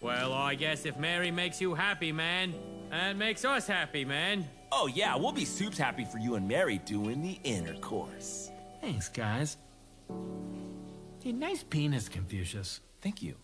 Well, I guess if Mary makes you happy, man, that makes us happy, man. Oh yeah, we'll be soups happy for you and Mary doing the intercourse. Thanks, guys. Hey, nice penis, Confucius. Thank you.